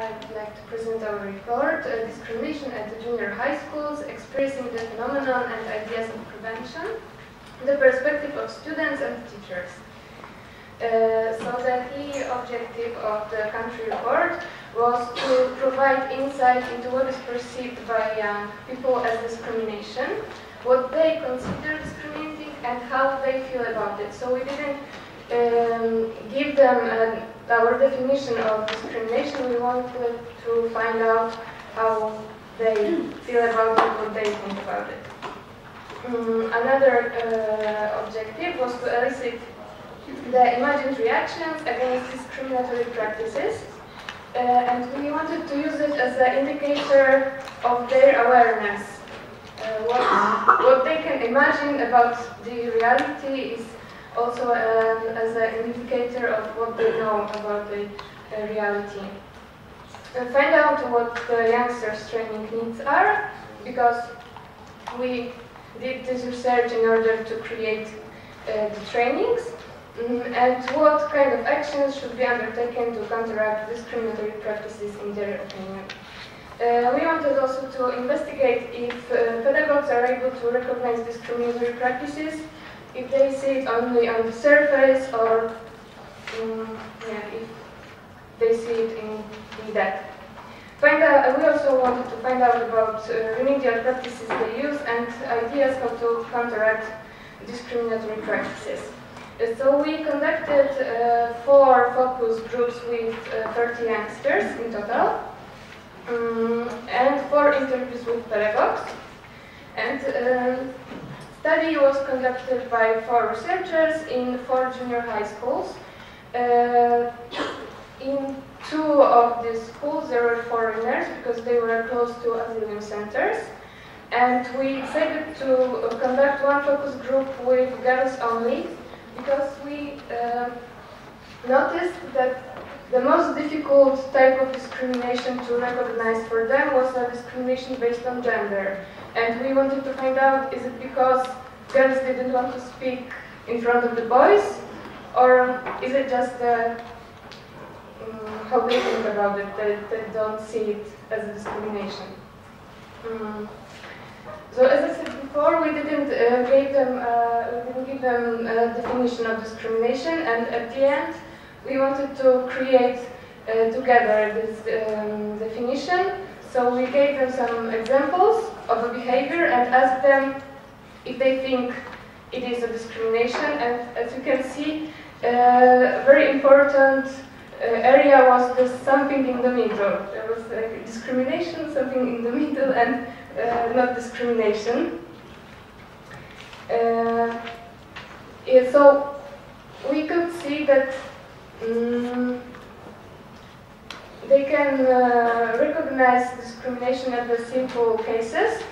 I'd like to present our report, uh, Discrimination at the Junior High Schools, Expressing the Phenomenon and Ideas of Prevention, the Perspective of Students and Teachers. Uh, so the key objective of the country report was to provide insight into what is perceived by young people as discrimination, what they consider discriminating, and how they feel about it. So we didn't um, give them our definition of discrimination. We wanted to find out how they feel about it, what they think about it. Um, another uh, objective was to elicit the imagined reactions against discriminatory practices. Uh, and we wanted to use it as an indicator of their awareness. Uh, what, what they can imagine about the reality is also um, as an indicator of what they know about the uh, reality. And find out what the youngsters' training needs are, because we did this research in order to create uh, the trainings. Mm, and what kind of actions should be undertaken to counteract discriminatory practices in their opinion. Uh, we wanted also to investigate if uh, pedagogues are able to recognize discriminatory practices, if they see it only on the surface, or um, yeah, if they see it in, in depth. Find out, we also wanted to find out about uh, remedial practices they use and ideas how to counteract discriminatory practices. So we conducted uh, four focus groups with uh, 30 youngsters in total, um, and four interviews with pedagogues. Study was conducted by four researchers in four junior high schools. Uh, in two of these schools there were foreigners because they were close to asylum centers. And we decided to conduct one focus group with girls only because we uh, noticed that the most difficult type of discrimination to recognize for them was a discrimination based on gender. And we wanted to find out, is it because girls didn't want to speak in front of the boys? Or is it just um, how they think about it, that they don't see it as discrimination? Um, so as I said before, we didn't uh, give them uh, we didn't give them a definition of discrimination, and at the end, we wanted to create uh, together this um, definition. So we gave them some examples of a behavior and asked them if they think it is a discrimination. And as you can see, a very important uh, area was the something in the middle. There was like discrimination, something in the middle, and uh, not discrimination. Uh, yeah, so we could see that um, they can uh, recognize discrimination at the simple cases,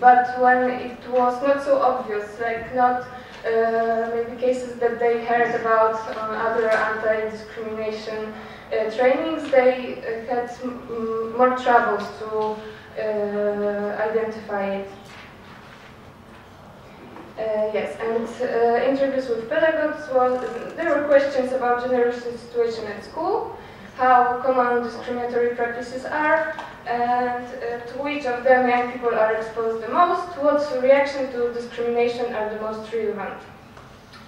but when it was not so obvious, like not uh, maybe cases that they heard about on other anti-discrimination uh, trainings, they uh, had more troubles to uh, identify it. Uh, yes, and uh, interviews with pedagogues, well, there were questions about general situation at school, how common discriminatory practices are, and uh, to which of them young people are exposed the most, what reaction to discrimination are the most relevant.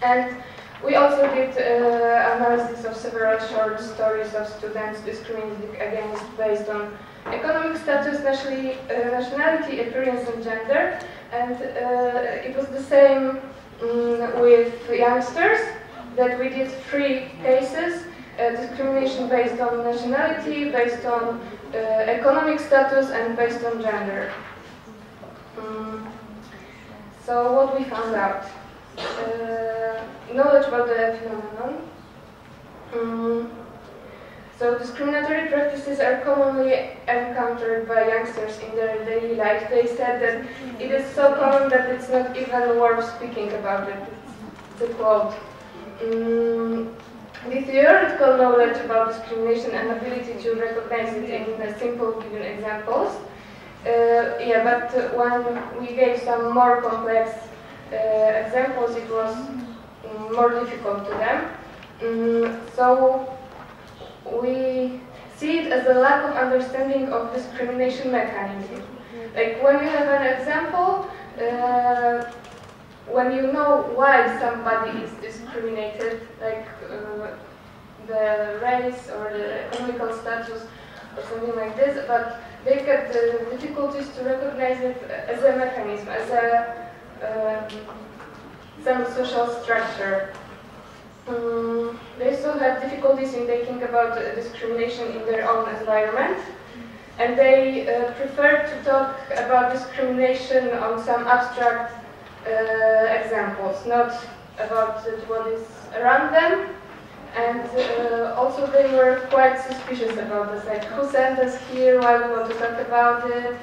And we also did uh, analysis of several short stories of students discriminated against based on economic status, uh, nationality, appearance, and gender. And uh, it was the same um, with youngsters, that we did three cases, uh, discrimination based on nationality, based on uh, economic status, and based on gender. Um, so what we found out. Uh, knowledge about the phenomenon. Um, so discriminatory practices are commonly encountered by youngsters in their daily life. They said that it is so common that it's not even worth speaking about it. It's a quote. Mm, the theoretical knowledge about discrimination and ability to recognize it in simple given examples. Uh, yeah, but when we gave some more complex uh, examples, it was more difficult to them. Mm, so we see it as a lack of understanding of discrimination mechanism. Like when you have an example, uh, when you know why somebody is discriminated, like uh, the race or the economical status or something like this, but they get the difficulties to recognize it as a mechanism, as a um, some social structure. Um, they still have difficulties in thinking about uh, discrimination in their own environment, and they uh, prefer to talk about discrimination on some abstract uh, examples, not about what is around them. And uh, also they were quite suspicious about this, like who sent us here, why we want to talk about it,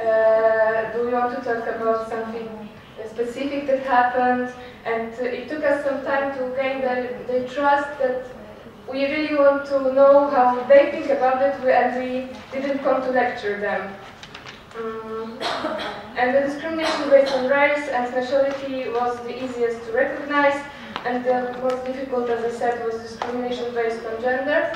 uh, do we want to talk about something specific that happened, and uh, it took us some time to gain their, the trust that we really want to know how they think about it, and we didn't come to lecture them. Um, and the discrimination based on race and nationality was the easiest to recognize, and the most difficult, as I said, was discrimination based on gender.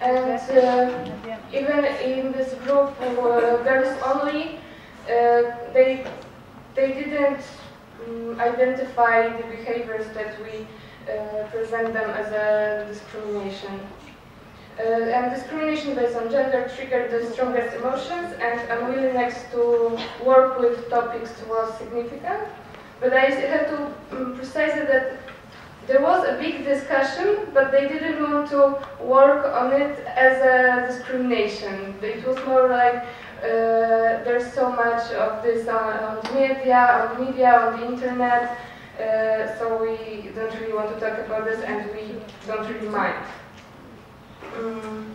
And uh, even in this group, uh, girls only, uh, they they didn't um, identify the behaviors that we uh, present them as a discrimination. Uh, and discrimination based on gender triggered the strongest emotions and unwillingness to work with topics was significant. But I had to um, precise that there was a big discussion, but they didn't want to work on it as a discrimination. It was more like uh, there's so much of this on, on media, on media, on the internet, uh, so we don't really want to talk about this and we don't really mind. Um,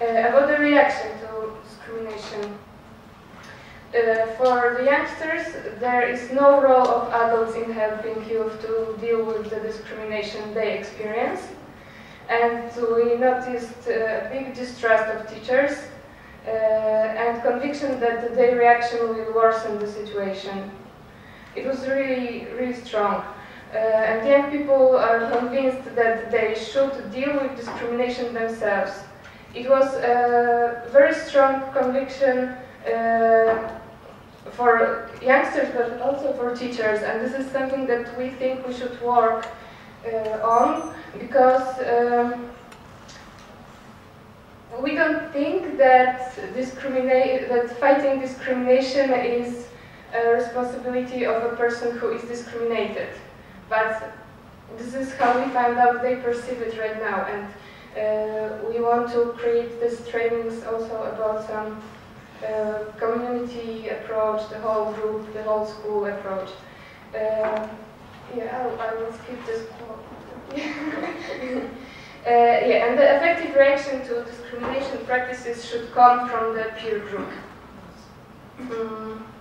uh, about the reaction to discrimination. Uh, for the youngsters, there is no role of adults in helping youth to deal with the discrimination they experience. And we noticed a big distrust of teachers uh, and conviction that their reaction will worsen the situation. It was really, really strong. Uh, and young people are convinced that they should deal with discrimination themselves. It was a very strong conviction uh, for youngsters, but also for teachers, and this is something that we think we should work uh, on because um, we don't think that that fighting discrimination is a responsibility of a person who is discriminated. But this is how we find out they perceive it right now, and uh, we want to create these trainings also about some uh, community approach, the whole group, the whole school approach. Uh, yeah, I'll, I will skip this quote. Uh, yeah, and the effective reaction to discrimination practices should come from the peer group. Um, uh,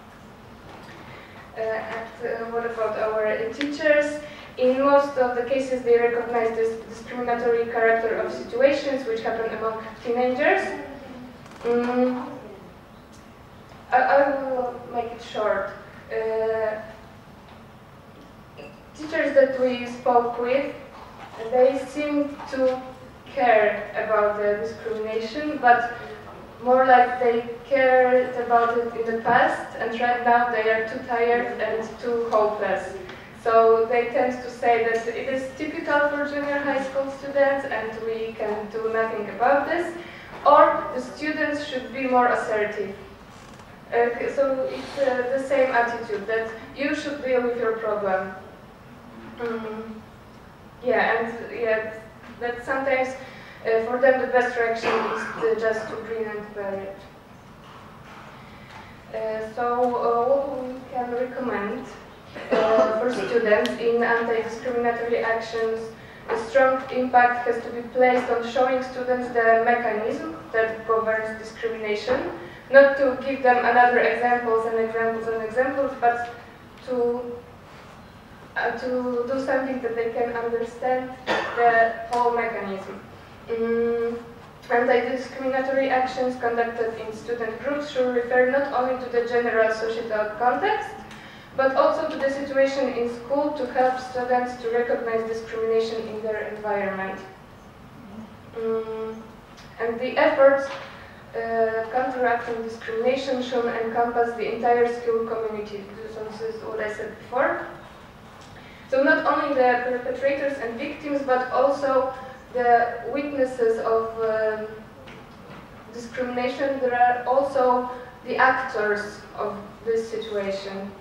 and uh, what about our teachers? In most of the cases, they recognize this discriminatory character of situations which happen among teenagers. Um, I, I, will make it short. Uh, teachers that we spoke with they seem to care about the discrimination, but more like they cared about it in the past, and right now they are too tired and too hopeless. So they tend to say that it is typical for junior high school students and we can do nothing about this, or the students should be more assertive. Uh, so it's uh, the same attitude that you should deal with your problem. Mm. Yeah, and yeah, that sometimes uh, for them the best reaction is to just to grin and bear it. Uh, so uh, what we can recommend uh, for students in anti-discriminatory actions, a strong impact has to be placed on showing students the mechanism that governs discrimination, not to give them another examples and examples and examples, but to uh, to do something that they can understand the whole mechanism. Mm, Anti-discriminatory actions conducted in student groups should refer not only to the general societal context, but also to the situation in school to help students to recognize discrimination in their environment. Mm. And the efforts uh, counteracting discrimination should encompass the entire school community. This is what I said before. So not only the perpetrators and victims, but also the witnesses of um, discrimination. There are also the actors of this situation,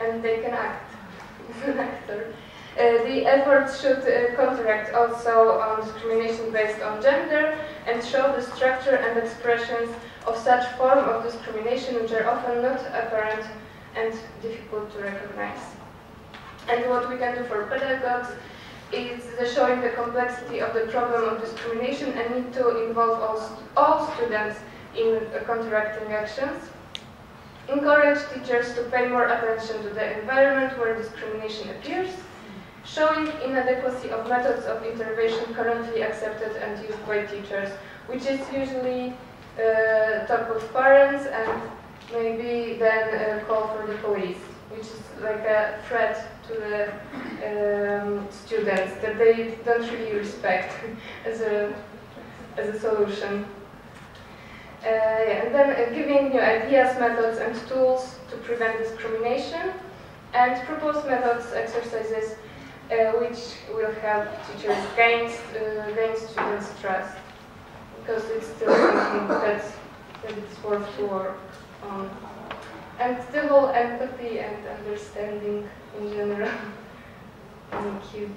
and they can act as an actor. Uh, the efforts should uh, counteract also on discrimination based on gender and show the structure and expressions of such form of discrimination which are often not apparent and difficult to recognize. And what we can do for pedagogues is showing the complexity of the problem of discrimination and need to involve all, all students in uh, counteracting actions. Encourage teachers to pay more attention to the environment where discrimination appears showing inadequacy of methods of intervention currently accepted and used by teachers, which is usually uh, talk with parents and maybe then uh, call for the police, which is like a threat to the um, students that they don't really respect as a, as a solution. Uh, and then uh, giving new ideas, methods, and tools to prevent discrimination, and propose methods, exercises, uh, which will help teachers gain, uh, gain students' trust because it's still something that it's worth to work on and the whole empathy and understanding in general. Thank you.